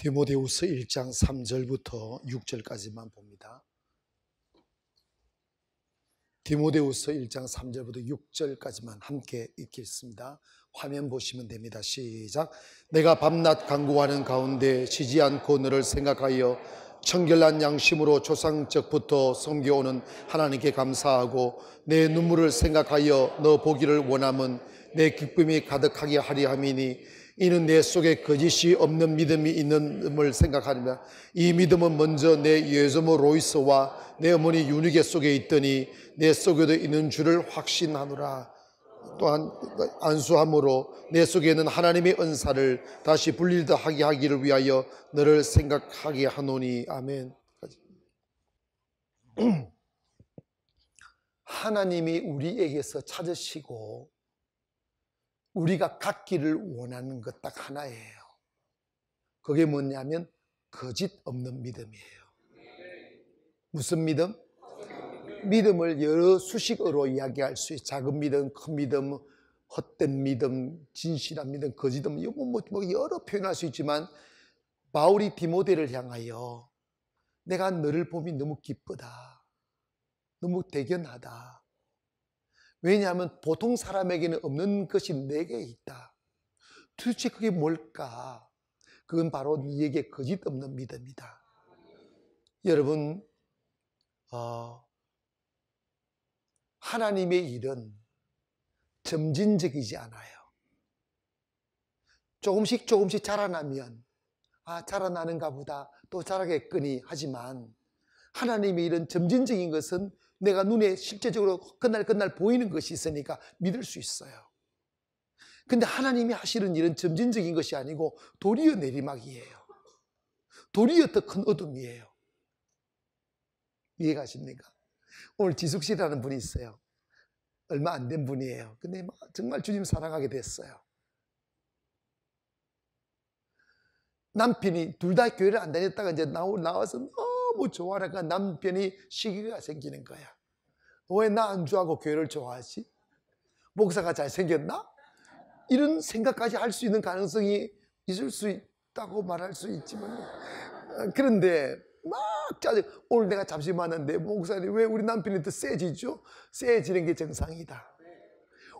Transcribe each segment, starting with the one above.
디모데후서 1장 3절부터 6절까지만 봅니다. 디모데후서 1장 3절부터 6절까지만 함께 읽겠습니다. 화면 보시면 됩니다. 시작. 내가 밤낮 간구하는 가운데 쉬지 않고 너를 생각하여 청결한 양심으로 조상적부터 섬겨오는 하나님께 감사하고 내 눈물을 생각하여 너 보기를 원함은 내 기쁨이 가득하게 하리 함이니 이는 내 속에 거짓이 없는 믿음이 있는을 생각하며 이 믿음은 먼저 내 예조모 로이스와 내 어머니 유니게 속에 있더니 내 속에도 있는 줄을 확신하노라. 또한 안수함으로 내 속에 있는 하나님의 은사를 다시 분리다 하게 하기를 위하여 너를 생각하게 하노니 아멘. 하나님이 우리에게서 찾으시고 우리가 갖기를 원하는 것 딱 하나예요. 그게 뭐냐면 거짓 없는 믿음이에요. 무슨 믿음? 믿음을 여러 수식어로 이야기할 수 있어요. 작은 믿음, 큰 믿음, 헛된 믿음, 진실한 믿음, 거짓 믿음, 뭐, 뭐 여러 표현할 수 있지만 바울이 디모데를 향하여 내가 너를 보면 너무 기쁘다. 너무 대견하다. 왜냐하면 보통 사람에게는 없는 것이 내게 있다. 도대체 그게 뭘까? 그건 바로 네게 거짓 없는 믿음이다. 여러분, 어, 하나님의 일은 점진적이지 않아요. 조금씩 조금씩 자라나면, 아, 자라나는가 보다, 또 자라겠거니 하지만, 하나님의 일은 점진적인 것은 내가 눈에 실제적으로 그날 그날 보이는 것이 있으니까 믿을 수 있어요. 근데 하나님이 하시는 일은 점진적인 것이 아니고 도리어 내리막이에요. 도리어 더 큰 어둠이에요. 이해 가십니까? 오늘 지숙 씨라는 분이 있어요. 얼마 안 된 분이에요. 근데 정말 주님 사랑하게 됐어요. 남편이 둘 다 교회를 안 다녔다가 이제 나와서 너무 좋아하니까 남편이 시기가 생기는 거야. 왜 나안 좋아하고 교회를 좋아하지? 목사가 잘생겼나? 이런 생각까지 할 수 있는 가능성이 있을 수 있다고 말할 수 있지만 어, 그런데 막 짜증 오늘 내가 잠시 만났는데 목사님 왜 우리 남편이 더 세지죠? 세지는 게 정상이다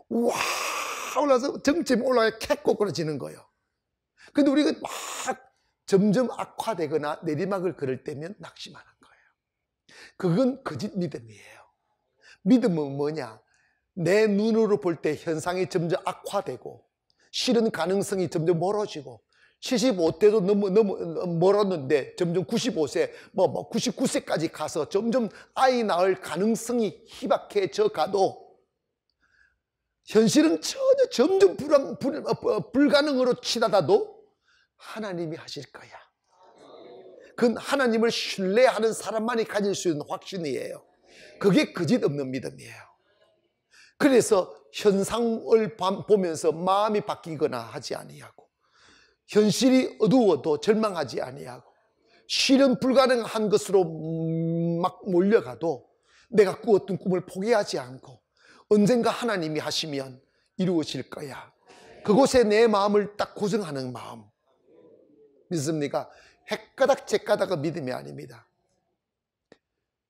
와 올라서 정점이 올라가 캣고 끊어지는 거예요 근데 우리가 막 점점 악화되거나 내리막을 걸을 때면 낙심하는 거예요. 그건 거짓 믿음이에요. 믿음은 뭐냐? 내 눈으로 볼 때 현상이 점점 악화되고 실은 가능성이 점점 멀어지고 75대도 너무 너무 멀었는데 점점 95세 뭐 99세까지 뭐 가서 점점 아이 낳을 가능성이 희박해져 가도 현실은 전혀 점점 불안, 불, 어, 불가능으로 치닫아도 하나님이 하실 거야. 그건 하나님을 신뢰하는 사람만이 가질 수 있는 확신이에요. 그게 거짓 없는 믿음이에요. 그래서 현상을 보면서 마음이 바뀌거나 하지 아니하고 현실이 어두워도 절망하지 아니하고 실현 불가능한 것으로 막 몰려가도 내가 꾸었던 꿈을 포기하지 않고 언젠가 하나님이 하시면 이루어질 거야. 그곳에 내 마음을 딱 고정하는 마음. 믿습니까? 핵가닥 제가닥은 믿음이 아닙니다.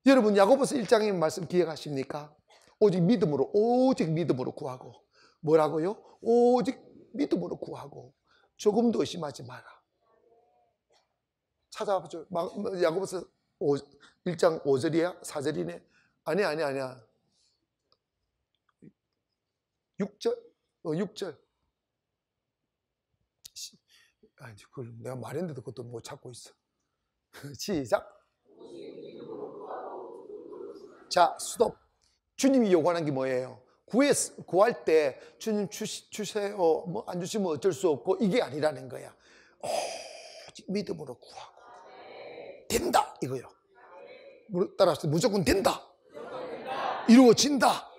여러분 야고보서 1장의 말씀 기억하십니까? 오직 믿음으로 오직 믿음으로 구하고 뭐라고요? 오직 믿음으로 구하고 조금도 의심하지 마라. 찾아보죠. 야고보서 1장 5절이야? 4절이네? 아니 아니 아니야. 6절? 어, 6절. 아니, 그걸 내가 말했는데도 그것도 못 찾고 있어. 시작. 자, 스톱. 주님이 요구하는 게 뭐예요? 구해, 구할 때 주님 주시, 주세요. 뭐 안 주시면 어쩔 수 없고 이게 아니라는 거야. 오직 믿음으로 구하고. 된다! 이거요. 따라서 무조건 된다. 이루어진다.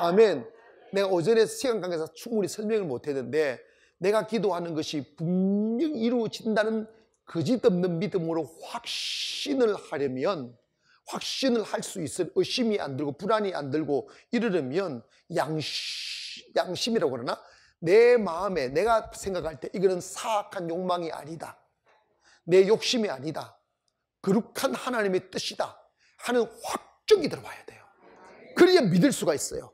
아멘. 내가 오전에 시간 관계에서 충분히 설명을 못 했는데 내가 기도하는 것이 분명히 이루어진다는 거짓 없는 믿음으로 확신을 하려면 확신을 할 수 있을 의심이 안 들고 불안이 안 들고 이러려면 양심, 양심이라고 그러나 내 마음에 내가 생각할 때 이거는 사악한 욕망이 아니다. 내 욕심이 아니다. 거룩한 하나님의 뜻이다. 하는 확정이 들어와야 돼요. 그래야 믿을 수가 있어요.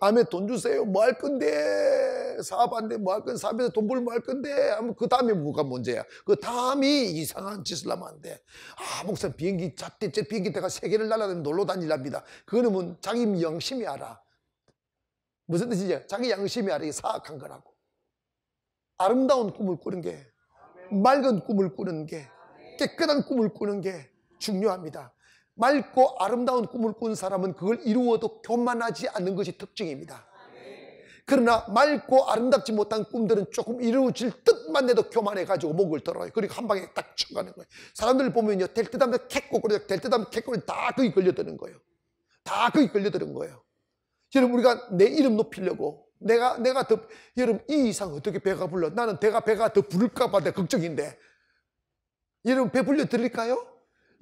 아멘 돈 주세요. 뭐 할 건데 사업한데 뭐 할 건데 사업에서 돈 벌면 뭐 할 건데 하면 그 다음에 뭐가 문제야. 그 다음이 이상한 짓을 하면 안 돼. 아 목사님 비행기 잣대 제 비행기 대가 세계를 날아다니면 놀러 다니랍니다. 뭐 자기 영심이 알아. 무슨 뜻이냐? 자기 양심이 알아. 사악한 거라고. 아름다운 꿈을 꾸는 게 맑은 꿈을 꾸는 게 깨끗한 꿈을 꾸는 게 중요합니다. 맑고 아름다운 꿈을 꾼 사람은 그걸 이루어도 교만하지 않는 것이 특징입니다. 그러나 맑고 아름답지 못한 꿈들은 조금 이루어질 듯만 해도 교만해가지고 목을 들어요. 그리고 한 방에 딱 쳐가는 거예요. 사람들 보면요. 될 듯 하면 캑고, 될 듯 하면 캑고, 다 거기 걸려드는 거예요. 다 거기 걸려드는 거예요. 여러분, 우리가 내 이름 높이려고, 내가, 내가 더, 여러분, 이 이상 어떻게 배가 불러? 나는 배가, 배가 더 부를까봐 내 걱정인데. 여러분, 배 불려 드릴까요?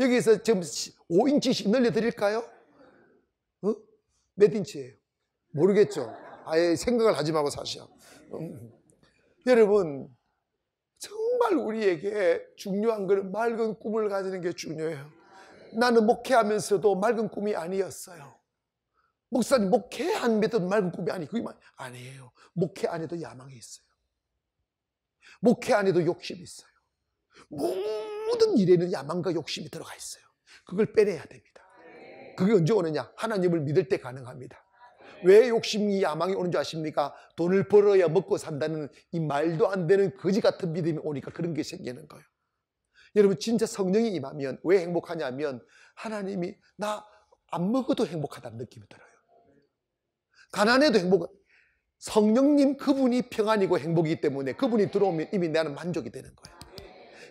여기에서 지금 5인치씩 늘려드릴까요? 어? 몇 인치예요? 모르겠죠. 아예 생각을 하지 말고 사시오. 음. 여러분, 정말 우리에게 중요한 것은 맑은 꿈을 가지는 게 중요해요. 나는 목회하면서도 맑은 꿈이 아니었어요. 목사님, 목회 안 믿어도 맑은 꿈이 아니, 그게 아니에요. 목회 안에도 야망이 있어요. 목회 안에도 욕심이 있어요. 모든 일에는 야망과 욕심이 들어가 있어요. 그걸 빼내야 됩니다. 그게 언제 오느냐? 하나님을 믿을 때 가능합니다. 왜 욕심이 야망이 오는 줄 아십니까? 돈을 벌어야 먹고 산다는 이 말도 안 되는 거지 같은 믿음이 오니까 그런 게 생기는 거예요. 여러분 진짜 성령이 임하면 왜 행복하냐면 하나님이 나 안 먹어도 행복하다는 느낌이 들어요. 가난해도 행복. 성령님 그분이 평안이고 행복이기 때문에 그분이 들어오면 이미 나는 만족이 되는 거예요.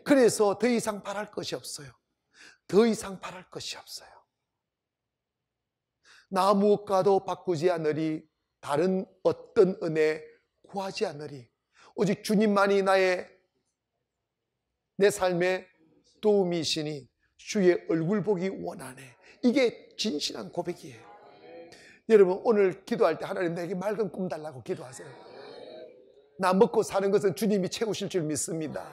그래서 더 이상 바랄 것이 없어요. 더 이상 바랄 것이 없어요. 나 무엇과도 바꾸지 않으리. 다른 어떤 은혜 구하지 않으리. 오직 주님만이 나의 내 삶의 도움이시니 주의 얼굴 보기 원하네. 이게 진실한 고백이에요. 여러분 오늘 기도할 때 하나님 내게 맑은 꿈 달라고 기도하세요. 나 먹고 사는 것은 주님이 채우실 줄 믿습니다.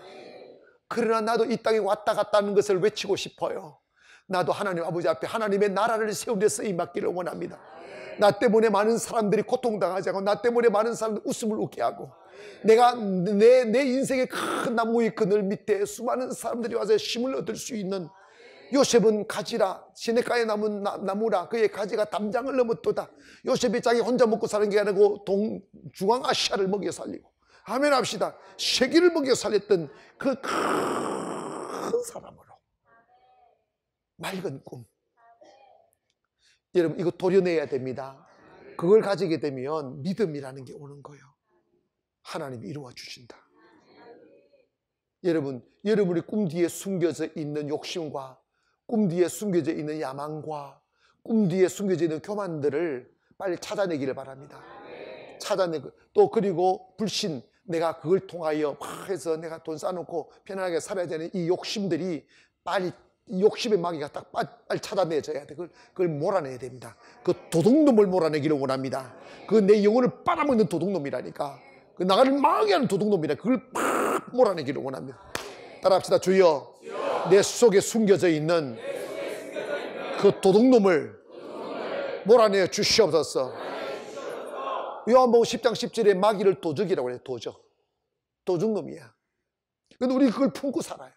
그러나 나도 이 땅에 왔다 갔다 하는 것을 외치고 싶어요. 나도 하나님 아버지 앞에 하나님의 나라를 세운 데 쓰임 받기를 원합니다. 나 때문에 많은 사람들이 고통당하지 않고 나 때문에 많은 사람들 웃음을 웃게 하고 내가 내, 내 인생의 큰 나무의 그늘 밑에 수많은 사람들이 와서 힘을 얻을 수 있는 요셉은 가지라 시내가에 남은 나무라 그의 가지가 담장을 넘었도다 요셉이 자기 혼자 먹고 사는 게 아니고 동 중앙아시아를 먹여 살리고 아멘 합시다. 세계를 먹여 살렸던 그 큰 사람으로. 맑은 꿈. 여러분, 이거 도려내야 됩니다. 그걸 가지게 되면 믿음이라는 게 오는 거예요. 하나님이 이루어 주신다. 여러분, 여러분이 꿈 뒤에 숨겨져 있는 욕심과 꿈 뒤에 숨겨져 있는 야망과 꿈 뒤에 숨겨져 있는 교만들을 빨리 찾아내기를 바랍니다. 찾아내고 또 그리고 불신 내가 그걸 통하여 막 해서 내가 돈 쌓아놓고 편안하게 살아야 되는 이 욕심들이 빨리 욕심의 마귀가 딱 빨리 찾아내줘야 돼. 그걸, 그걸 몰아내야 됩니다. 그 도둑놈을 몰아내기를 원합니다. 그 내 영혼을 빨아먹는 도둑놈이라니까. 그 나가를 망하게 하는 도둑놈이라. 그걸 팍 몰아내기를 원합니다. 따라합시다. 주여, 내 속에 숨겨져 있는 그 도둑놈을 몰아내 주시옵소서. 요한복음 10장 10절에 마귀를 도적이라고 해요. 도적. 도적놈이야. 근데 우리 그걸 품고 살아요.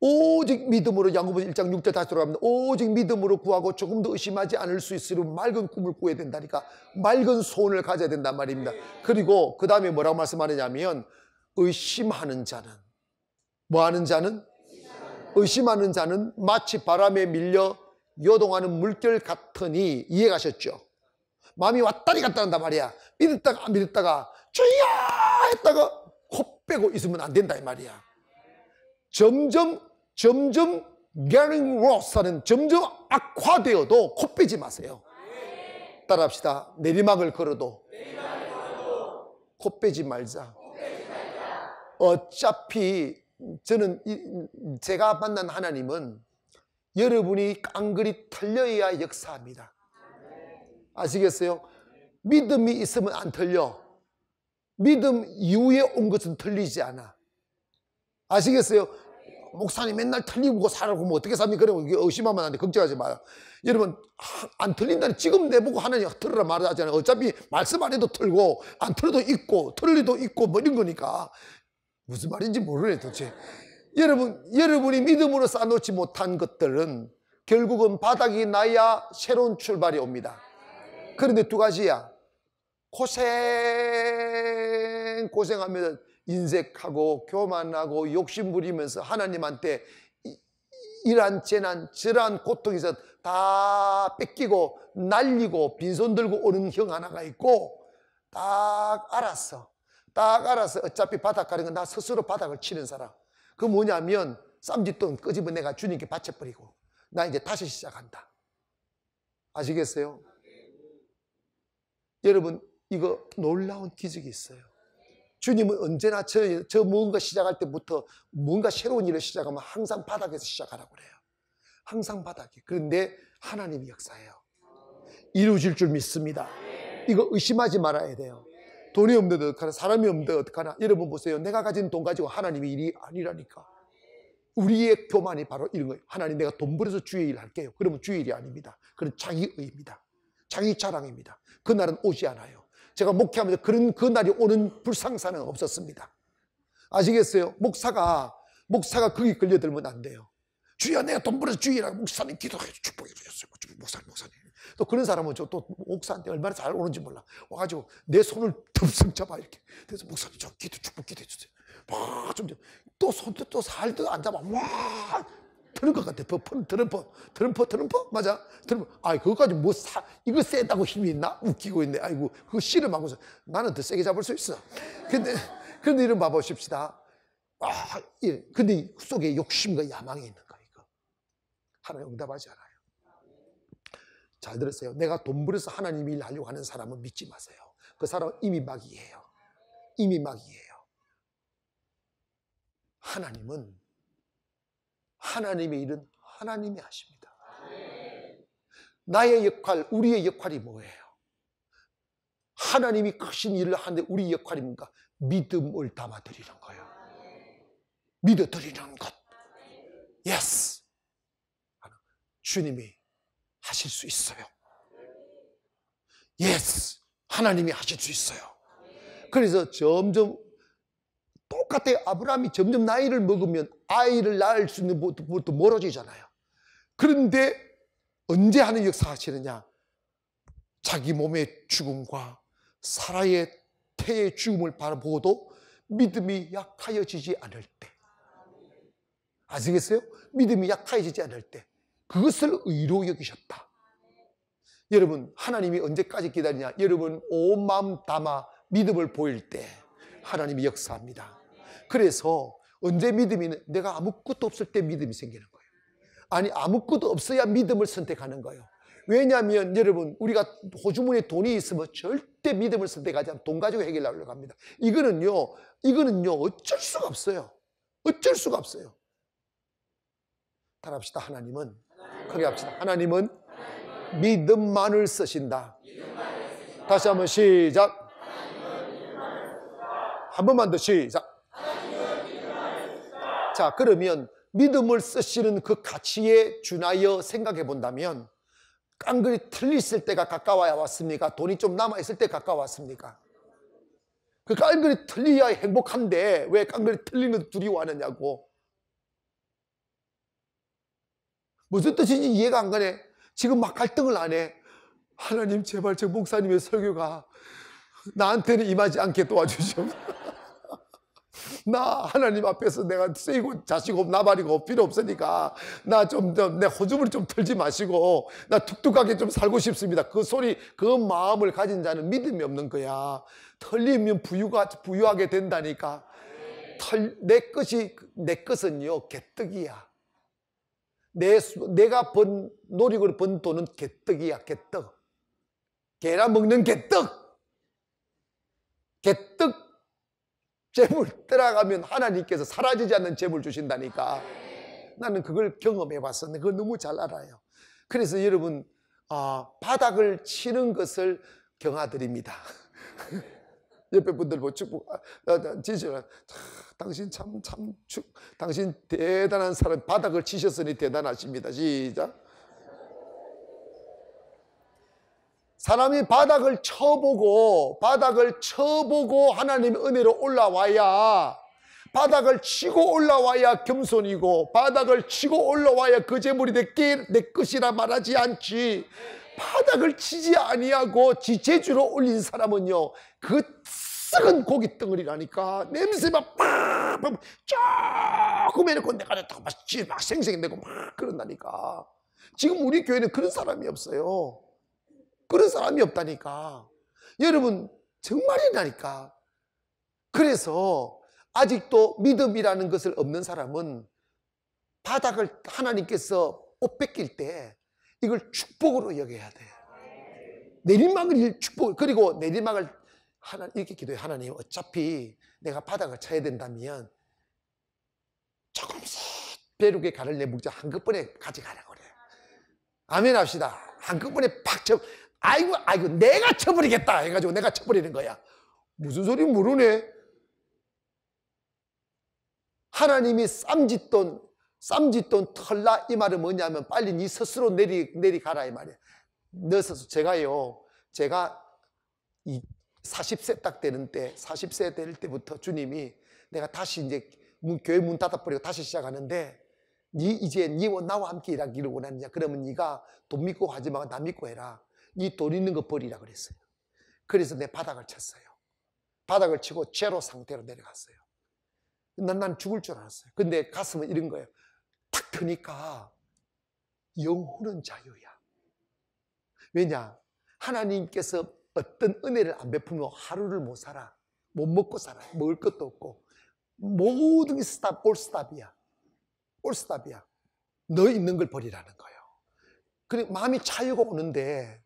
오직 믿음으로 양고본 1장 6절 다시 돌아갑니다. 오직 믿음으로 구하고 조금 더 의심하지 않을 수 있으려면 맑은 꿈을 꾸어야 된다니까. 맑은 소원을 가져야 된단 말입니다. 그리고 그 다음에 뭐라고 말씀하느냐면 의심하는 자는 뭐 하는 자는 의심하는 자는 마치 바람에 밀려 요동하는 물결 같으니 이해가셨죠? 마음이 왔다리 갔다 한단 말이야. 믿었다가 안 믿었다가 주야 했다가 코 빼고 있으면 안 된다 이 말이야. 점점 점점 getting worse 하는 점점 악화되어도 코 빼지 마세요. 따라합시다. 내리막을 걸어도 코 빼지 말자. 어차피 저는 제가 만난 하나님은 여러분이 깡그리 털려야 역사합니다. 아시겠어요? 믿음이 있으면 안 틀려. 믿음 이후에 온 것은 틀리지 않아. 아시겠어요? 목사님 맨날 틀리고 살고 뭐 어떻게 삽니까? 그러고 의심하면 안 돼. 걱정하지 마요. 여러분 안 틀린다니 지금 내보고 하나님 틀으라 말하잖아요. 어차피 말씀 안 해도 틀고 안 틀어도 있고 틀리도 있고 뭐 이런 거니까 무슨 말인지 모르네 도대체. 여러분 여러분이 믿음으로 쌓아놓지 못한 것들은 결국은 바닥이 나야 새로운 출발이 옵니다. 그런데 두 가지야. 고생 고생하면 인색하고 교만하고 욕심 부리면서 하나님한테 이러한 재난, 저러한 고통에서 다 뺏기고 날리고 빈손 들고 오는 형 하나가 있고 딱 알았어. 딱 알아서 어차피 바닥 가는 건 나 스스로 바닥을 치는 사람. 그 뭐냐면 쌈짓돈 끄집어 내가 주님께 바쳐버리고 나 이제 다시 시작한다. 아시겠어요? 여러분 이거 놀라운 기적이 있어요. 주님은 언제나 저, 저 뭔가 시작할 때부터 뭔가 새로운 일을 시작하면 항상 바닥에서 시작하라고 그래요. 항상 바닥에. 그런데 하나님이 역사해요. 이루어질 줄 믿습니다. 이거 의심하지 말아야 돼요. 돈이 없는데 어떡하나, 사람이 없는데 어떡하나. 여러분 보세요. 내가 가진 돈 가지고 하나님이 일이 아니라니까. 우리의 교만이 바로 이런 거예요. 하나님 내가 돈 벌어서 주의 일 할게요. 그러면 주의 일이 아닙니다. 그건 자기 의입니다. 자기 자랑입니다. 그날은 오지 않아요. 제가 목회하면서 그런 그 날이 오는 불상사는 없었습니다. 아시겠어요? 목사가 목사가 거기 걸려들면 안 돼요. 주여 내가 돈 벌어서 주의라 목사님 기도해 축복해 주셨어요. 목사님 목사님. 또 그런 사람은 저 또 목사한테 얼마나 잘 오는지 몰라. 와가지고 내 손을 덥석 잡아 이렇게. 그래서 목사님 저 기도 축복 기도해 주세요. 막좀또 손도 또 살도 안 잡아. 와 것 같아. 버퍼, 트럼퍼, 트럼퍼, 트럼퍼? 맞아? 트럼퍼. 아이, 그것까지 뭐 사, 이거 세다고 힘이 있나? 웃기고 있네. 아이고, 그거 씨름하고서 나는 더 세게 잡을 수 있어. 근데, 근데 이런 봐보십시다. 아, 예. 근데 속에 욕심과 야망이 있는 거, 이거. 하나님 응답하지 않아요. 잘 들었어요. 내가 돈 벌어서 하나님 일 하려고 하는 사람은 믿지 마세요. 그 사람은 이미 막이에요. 이미 막이에요. 하나님은 하나님의 일은 하나님이 하십니다. 나의 역할, 우리의 역할이 뭐예요? 하나님이 크신 일을 하는데 우리 역할이 뭔가 믿음을 담아드리는 거예요. 믿어드리는 것. Yes. 주님이 하실 수 있어요. Yes. 하나님이 하실 수 있어요. 그래서 점점 똑같아요. 아브라함이 점점 나이를 먹으면 아이를 낳을 수 있는 것부터 멀어지잖아요. 그런데 언제 하는 역사 하시느냐? 자기 몸의 죽음과 사라의 태의 죽음을 바라보고도 믿음이 약하여지지 않을 때. 아시겠어요? 믿음이 약하여지지 않을 때. 그것을 의로 여기셨다. 여러분, 하나님이 언제까지 기다리냐? 여러분, 온 마음 담아 믿음을 보일 때 하나님이 역사합니다. 그래서 언제 믿음이 내가 아무것도 없을 때 믿음이 생기는 거예요. 아니 아무것도 없어야 믿음을 선택하는 거예요. 왜냐하면 여러분 우리가 호주머니에 돈이 있으면 절대 믿음을 선택하지 않고 돈 가지고 해결하려고 합니다. 이거는요, 이거는요 어쩔 수가 없어요. 어쩔 수가 없어요. 따라합시다. 하나님은 크게 합시다. 하나님은 믿음만을 쓰신다. 다시 한번 시작. 한 번만 더 시작. 자, 그러면 믿음을 쓰시는 그 가치에 준하여 생각해 본다면 깡그리 틀렸을 때가 가까워 왔습니까? 돈이 좀 남아있을 때 가까워 왔습니까? 그 깡그리 틀려야 행복한데 왜 깡그리 틀리는 두려워하느냐고. 무슨 뜻인지 이해가 안 가네. 지금 막 갈등을 안 해. 하나님 제발 저 목사님의 설교가 나한테는 임하지 않게 도와주시옵소서. 나 하나님 앞에서 내가 쓰이고 자식 없 나발이고 필요 없으니까 나 좀 내 호주머니 좀 털지 마시고 나 툭툭하게 좀 살고 싶습니다. 그 소리 그 마음을 가진 자는 믿음이 없는 거야. 털리면 부유가 부유하게 된다니까. 털, 내 것이 내 것은요 개떡이야. 내 내가 번 노력을 번 돈은 개떡이야 개떡. 개라 먹는 개떡. 개떡 재물 떠나가면 하나님께서 사라지지 않는 재물 주신다니까. 나는 그걸 경험해 봤었는데 그걸 너무 잘 알아요. 그래서 여러분 어, 바닥을 치는 것을 경화드립니다. 옆에 분들 뭐 축복, 아, 아, 지시라. 당신 참, 참, 축, 당신 대단한 사람, 바닥을 치셨으니 대단하십니다. 시작. 사람이 바닥을 쳐보고, 바닥을 쳐보고 하나님의 은혜로 올라와야 바닥을 치고 올라와야 겸손이고 바닥을 치고 올라와야 그 재물이 내, 내 것이라 말하지 않지. 바닥을 치지 아니하고 지체주로 올린 사람은요 그 썩은 고기 덩어리라니까. 냄새만 팍 조금 해놓고 내가 딱막 생생내고 막 그런다니까. 지금 우리 교회는 그런 사람이 없어요 그런 사람이 없다니까 여러분 정말이라니까 그래서 아직도 믿음이라는 것을 없는 사람은 바닥을 하나님께서 옷 뺏길 때 이걸 축복으로 여겨야 돼. 내리막을 축복 그리고 내리막을 하나 이렇게 기도해 하나님 어차피 내가 바닥을 쳐야 된다면 조금씩 벼룩의 가를 내 묵자 한꺼번에 가져가라 그래. 아멘 합시다. 한꺼번에 팍 쳐. 아이고 아이고 내가 쳐버리겠다 해가지고 내가 쳐버리는 거야. 무슨 소리 모르네. 하나님이 쌈짓돈, 쌈짓돈 털라 이 말은 뭐냐면 빨리 네 스스로 내리, 내리가라 이 말이에요. 너 스스로, 제가요, 제가 이 40세 딱 되는 때, 40세 될 때부터 주님이 내가 다시 이제 문, 교회 문 닫아버리고 다시 시작하는데 네 이제 니와 나와 함께 일하기를 원하느냐 그러면 네가 돈 믿고 하지 말고 나 믿고 해라 네 돈 있는 거 버리라 그랬어요 그래서 내 바닥을 쳤어요 바닥을 치고 제로 상태로 내려갔어요 난, 난 죽을 줄 알았어요. 근데 가슴은 이런 거예요. 탁 트니까 영혼은 자유야. 왜냐? 하나님께서 어떤 은혜를 안 베푸면 하루를 못 살아. 못 먹고 살아. 먹을 것도 없고. 모든 게 스탑, 올스탑이야. 올스탑이야. 너 있는 걸 버리라는 거예요. 그래, 마음이 자유가 오는데,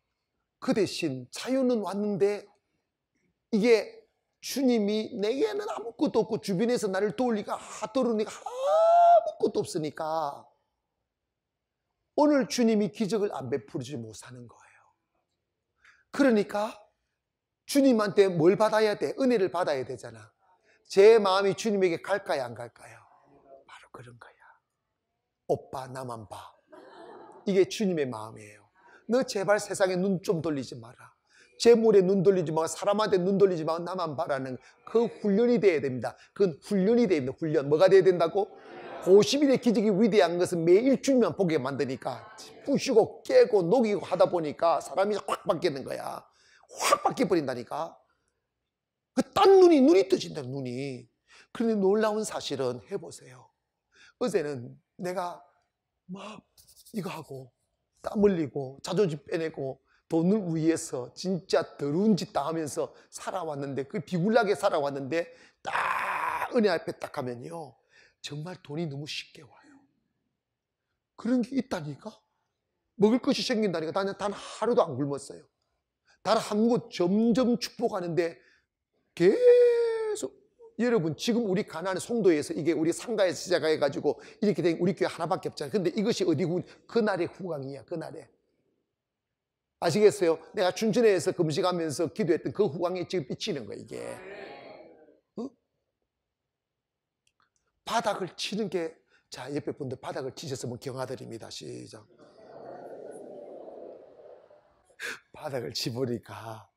그 대신 자유는 왔는데, 이게 주님이 내게는 아무것도 없고 주변에서 나를 도우니까 떠오르니까 아무것도 없으니까 오늘 주님이 기적을 안 베풀지 못하는 거예요. 그러니까 주님한테 뭘 받아야 돼? 은혜를 받아야 되잖아. 제 마음이 주님에게 갈까요? 안 갈까요? 바로 그런 거야. 오빠 나만 봐. 이게 주님의 마음이에요. 너 제발 세상에 눈 좀 돌리지 마라. 재물에 눈 돌리지 마, 사람한테 눈 돌리지 마, 나만 바라는 그 훈련이 돼야 됩니다. 그건 훈련이 됩니다. 훈련. 뭐가 돼야 된다고? 50일의 기적이 위대한 것은 매일 주면 보게 만드니까 부시고 깨고 녹이고 하다 보니까 사람이 확 바뀌는 거야. 확 바뀌어 버린다니까. 그 딴 눈이 눈이 뜨진다 눈이. 그런데 놀라운 사실은 해보세요. 어제는 내가 막 이거 하고 땀 흘리고 자존심 빼내고 돈을 위해서 진짜 더러운 짓 다 하면서 살아왔는데 그 비굴하게 살아왔는데 딱 은혜 앞에 딱 하면요 정말 돈이 너무 쉽게 와요. 그런 게 있다니까? 먹을 것이 생긴다니까? 나는 단 하루도 안 굶었어요. 단 한 곳 점점 축복하는데 계속 여러분 지금 우리 가나안 송도에서 이게 우리 상가에서 시작해 가지고 이렇게 된 우리 교회 하나밖에 없잖아요 근데 이것이 어디 후 그날의 후광이야 그날에 아시겠어요? 내가 춘천에서 금식하면서 기도했던 그 후광이 지금 비치는 거예요, 이게. 어? 바닥을 치는 게, 자, 옆에 분들 바닥을 치셨으면 경화드립니다. 시작. 바닥을 치보니까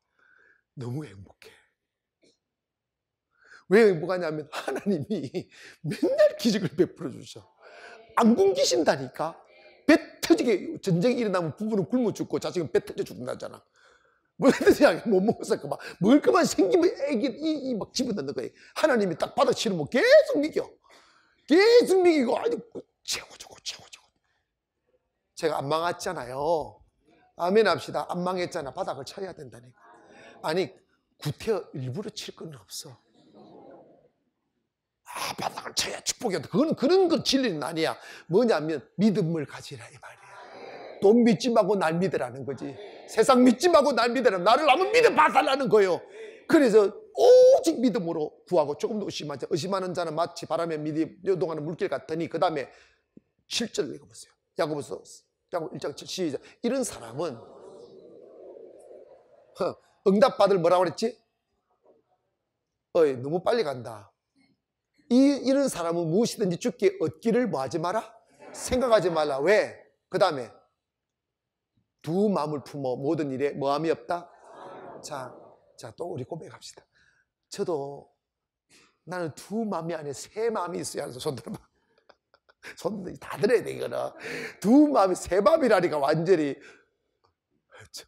너무 행복해. 왜 행복하냐면 하나님이 맨날 기적을 베풀어 주셔. 안 굶기신다니까. 배 터지게 전쟁이 일어나면 부부는 굶어 죽고 자식은 배 터져 죽는다잖아. 뭐든지 못 먹어서 그만 먹을 것만 생기면 애기 이막 집어넣는 거예요. 하나님이 딱 받아 치르면 계속 미겨. 계속 미기고 아니 채워주고 채워주고. 제가 안 망했잖아요. 아멘 합시다. 안 망했잖아. 바닥을 쳐야 된다니까. 아니 구태여 일부러 칠 건 없어. 아, 바닥을 쳐야 축복이다. 그건 그런 건 진리는 아니야. 뭐냐면 믿음을 가지라 이 말이야. 돈 믿지 말고 날 믿으라는 거지. 세상 믿지 말고 날 믿으라. 나를 한번 믿어 봐달라는 거예요. 그래서 오직 믿음으로 구하고 조금 더 의심하자. 의심하는 자는 마치 바람에 미디 요동하는 물길 같으니 그 다음에 7절 읽어보세요. 야고보서 야고 1장 7 시작. 이런 사람은 응답받을 뭐라고 그랬지? 어이, 너무 빨리 간다. 이, 이런 사람은 무엇이든지 죽게 얻기를 뭐 하지 마라? 생각하지 말라. 왜? 그 다음에 두 마음을 품어 모든 일에 뭐함이 없다? 자, 자, 또 우리 고백합시다. 저도 나는 두 마음이 아니라 세 마음이 있어야 하는 손 들어봐. 손 다 들어야 돼, 이거는. 두 마음이 세 마음이라니까, 완전히. 그렇죠.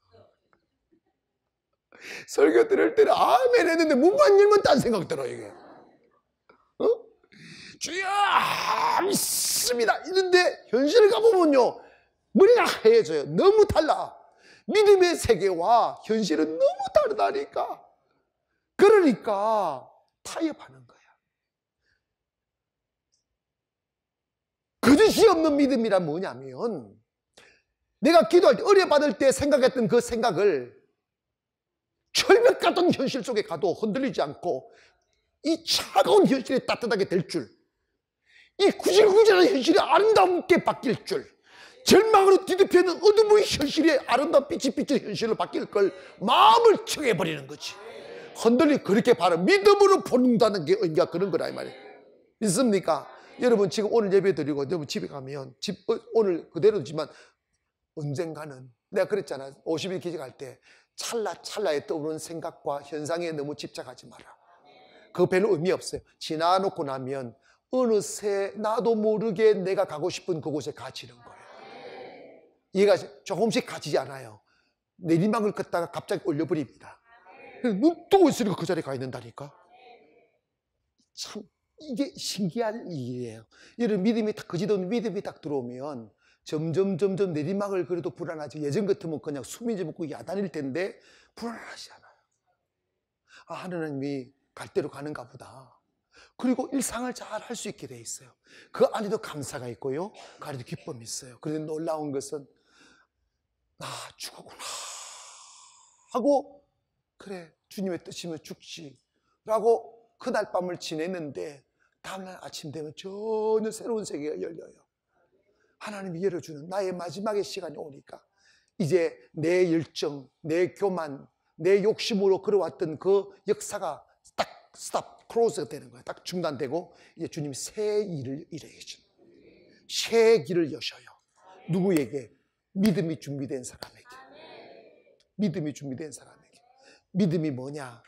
설교 들을 때는 아멘 했는데 문만 열면 딴 생각 들어, 이게. 어? 주여, 믿습니다. 이런데 현실을 가보면요. 머리가 하얘져요. 너무 달라. 믿음의 세계와 현실은 너무 다르다니까. 그러니까 타협하는 거야. 거짓이 없는 믿음이란 뭐냐면 내가 기도할 때 의뢰받을 때 생각했던 그 생각을 철벽 같은 현실 속에 가도 흔들리지 않고 이 차가운 현실에 따뜻하게 될 줄, 이 구질구질한 현실이 아름답게 바뀔 줄, 절망으로 뒤덮여있는 어둠의 현실에 아름다운 빛이 비친 현실로 바뀔 걸 마음을 청해버리는 거지. 흔들리 그렇게 바로 믿음으로 보는다는 게 의미가 그런 거라 이 말이에요. 믿습니까? 여러분 지금 오늘 예배 드리고 여러분 집에 가면 집 어, 오늘 그대로지만 언젠가는 내가 그랬잖아. 50일 기직할 때 찰나찰나에 떠오르는 생각과 현상에 너무 집착하지 마라. 그거 별로 의미 없어요. 지나놓고 나면 어느새 나도 모르게 내가 가고 싶은 그곳에 갇히는 거예요. 얘가 조금씩 가지지 않아요. 내리막을 걷다가 갑자기 올려버립니다. 눈 뜨고 있으니까 그 자리에 가 있는다니까. 참 이게 신기한 일이에요. 이런 믿음이 딱 거짓없는 믿음이 딱 들어오면 점점 점점 내리막을 그래도 불안하지. 예전 같으면 그냥 숨이 젖고 야단일 텐데 불안하지 않아요. 아, 하나님이 갈 대로 가는가 보다. 그리고 일상을 잘 할 수 있게 돼 있어요. 그 안에도 감사가 있고요. 그 안에도 기쁨이 있어요. 그런데 놀라운 것은 나 죽었구나 하고 그래 주님의 뜻이면 죽지 라고 그날 밤을 지냈는데 다음날 아침 되면 전혀 새로운 세계가 열려요 하나님이 열어주는 나의 마지막의 시간이 오니까 이제 내 열정, 내 교만, 내 욕심으로 걸어왔던 그 역사가 딱 스탑, 크로스가 되는 거예요. 딱 중단되고 이제 주님이 새 일을 일해 계신 새 길을 여셔요. 누구에게? 믿음이 준비된 사람에게. 믿음이 준비된 사람에게. 믿음이 뭐냐?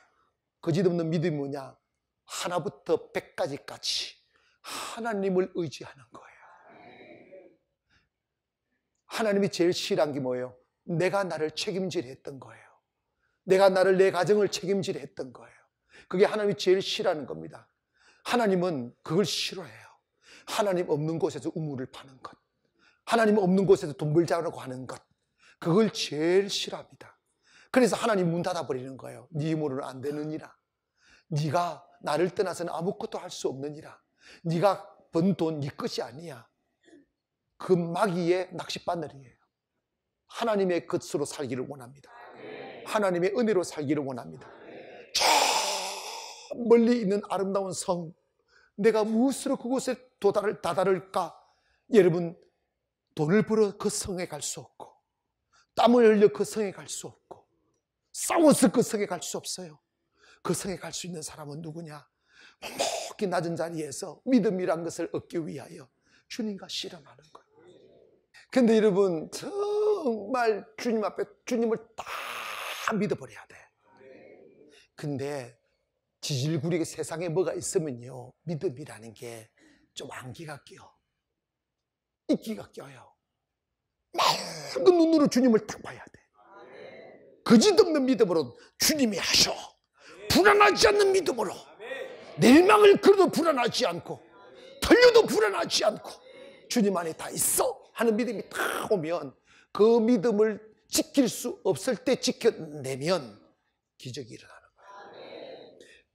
거짓없는 믿음이 뭐냐? 하나부터 백까지까지 하나님을 의지하는 거예요. 하나님이 제일 싫어한 게 뭐예요? 내가 나를 책임질 했던 거예요. 내가 나를 내 가정을 책임질 했던 거예요. 그게 하나님이 제일 싫어하는 겁니다. 하나님은 그걸 싫어해요. 하나님 없는 곳에서 우물을 파는 것. 하나님 없는 곳에서 돈 벌자고 하는 것. 그걸 제일 싫어합니다. 그래서 하나님 문 닫아버리는 거예요. 네 힘으로는 안 되느니라. 네가 나를 떠나서는 아무것도 할 수 없느니라. 네가 번 돈 네 것이 아니야. 그 마귀의 낚싯바늘이에요. 하나님의 것으로 살기를 원합니다. 하나님의 은혜로 살기를 원합니다. 저 멀리 있는 아름다운 성, 내가 무엇으로 그곳에 도달을 다다를까? 여러분 돈을 벌어 그 성에 갈 수 없고 땀을 흘려 그 성에 갈 수 없고 싸워서 그 성에 갈 수 없어요. 그 성에 갈 수 있는 사람은 누구냐? 묵묵히 낮은 자리에서 믿음이란 것을 얻기 위하여 주님과 씨름하는 거예요. 근데 여러분 정말 주님 앞에 주님을 다 믿어버려야 돼. 근데 지질구리게 세상에 뭐가 있으면요 믿음이라는 게 좀 안기가 껴. 이끼가 껴요. 맑은 눈으로 주님을 딱 봐야 돼. 거짓없는 믿음으로 주님이 하셔. 불안하지 않는 믿음으로. 내일망을 그래도 불안하지 않고, 털려도 불안하지 않고, 주님 안에 다 있어. 하는 믿음이 딱 오면 그 믿음을 지킬 수 없을 때 지켜내면 기적이 거예요.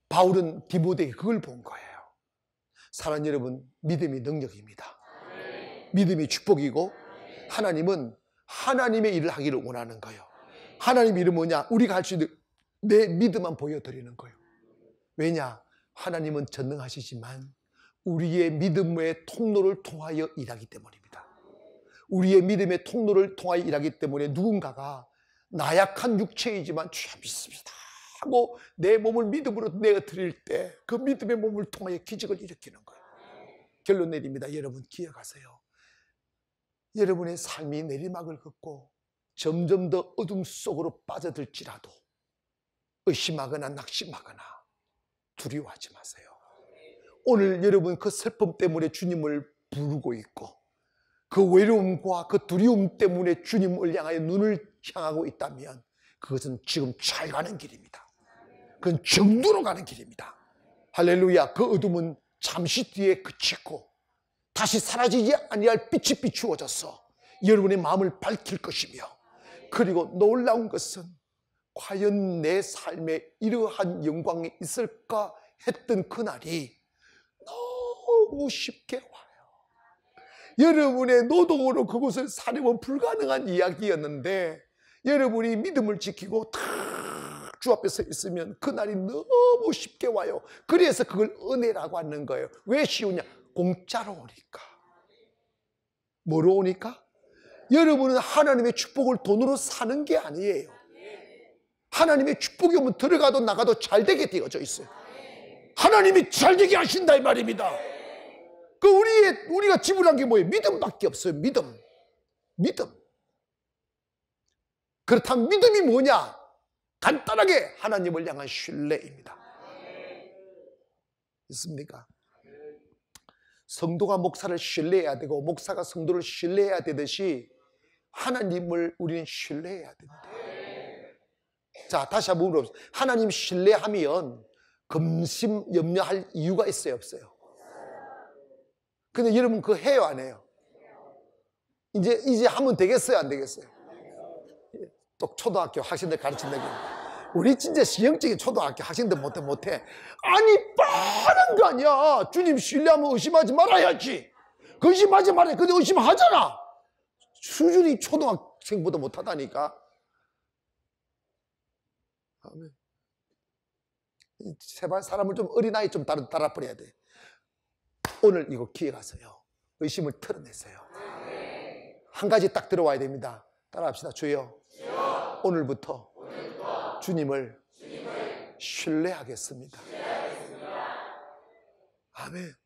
바울은 디모데에게 그걸 본 거예요. 사랑 여러분, 믿음이 능력입니다. 믿음이 축복이고 하나님은 하나님의 일을 하기를 원하는 거예요. 하나님 일은 뭐냐? 우리가 할 수 있는 내 믿음만 보여드리는 거예요. 왜냐? 하나님은 전능하시지만 우리의 믿음의 통로를 통하여 일하기 때문입니다. 우리의 믿음의 통로를 통하여 일하기 때문에 누군가가 나약한 육체이지만 주여 믿습니다 하고 내 몸을 믿음으로 내가 드릴 때 그 믿음의 몸을 통하여 기적을 일으키는 거예요. 결론 내립니다. 여러분 기억하세요. 여러분의 삶이 내리막을 긋고 점점 더 어둠 속으로 빠져들지라도 의심하거나 낙심하거나 두려워하지 마세요. 오늘 여러분 그 슬픔 때문에 주님을 부르고 있고 그 외로움과 그 두려움 때문에 주님을 향하여 눈을 향하고 있다면 그것은 지금 잘 가는 길입니다. 그건 정도로 가는 길입니다. 할렐루야. 그 어둠은 잠시 뒤에 그치고 다시 사라지지 아니할 빛이 비추어져서 여러분의 마음을 밝힐 것이며 그리고 놀라운 것은 과연 내 삶에 이러한 영광이 있을까 했던 그날이 너무 쉽게 와요. 여러분의 노동으로 그곳을 사려면 불가능한 이야기였는데 여러분이 믿음을 지키고 탁 주 앞에 서 있으면 그날이 너무 쉽게 와요. 그래서 그걸 은혜라고 하는 거예요. 왜 쉬우냐? 공짜로 오니까. 뭐로 오니까? 여러분은 하나님의 축복을 돈으로 사는 게 아니에요. 하나님의 축복이 오면 들어가도 나가도 잘 되게 되어져 있어요. 하나님이 잘 되게 하신다 이 말입니다. 그 우리의 우리가 지불한 게 뭐예요? 믿음밖에 없어요. 믿음. 믿음. 그렇다면 믿음이 뭐냐? 간단하게 하나님을 향한 신뢰입니다. 있습니까? 성도가 목사를 신뢰해야 되고 목사가 성도를 신뢰해야 되듯이 하나님을 우리는 신뢰해야 된다. 자, 다시 한번 물어봅시다. 하나님 신뢰하면 금심 염려할 이유가 있어요, 없어요? 근데 여러분 그거 해요, 안 해요? 이제, 이제 하면 되겠어요, 안 되겠어요? 또 초등학교 학생들 가르친다고. 우리 진짜 시형적인 초등학교 학생들 못해, 못해. 아니, 빠른 거 아니야. 주님 신뢰하면 의심하지 말아야지. 그 의심하지 말아야 근데 의심하잖아. 수준이 초등학생보다 못하다니까. 아멘. 제발 사람을 좀 어린아이 좀 따라, 따라 버려야 돼. 오늘 이거 기억하세요. 의심을 털어내세요. 한 가지 딱 들어와야 됩니다. 따라합시다. 주여. 오늘부터, 주님을, 신뢰하겠습니다. 아멘.